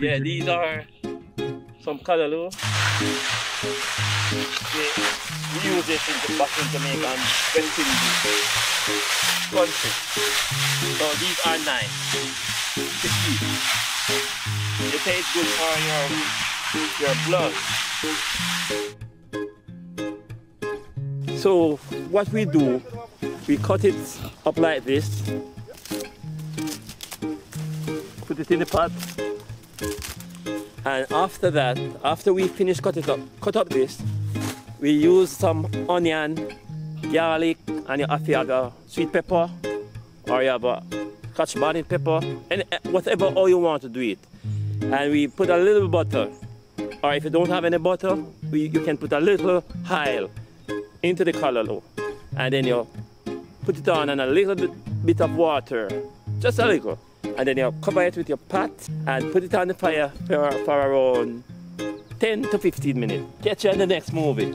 Yeah, these are some callaloo. We, use this in, the back in Jamaica and West Indies country. So these are nice to eat. They say it's good for your, your blood. So what we do, we cut it up like this, put it in the pot, and after that, after we finish cut it up, cut up this, we use some onion, garlic, and if you have sweet pepper, or you have a scotch bonnet pepper, and eh, whatever all you want to do it. And we put a little butter, or if you don't have any butter, we, you can put a little oil into the callaloo and then you put it on and a little bit, bit of water, just a little. And then you cover it with your pot and put it on the fire for, for around 10 to 15 minutes. Catch you in the next movie.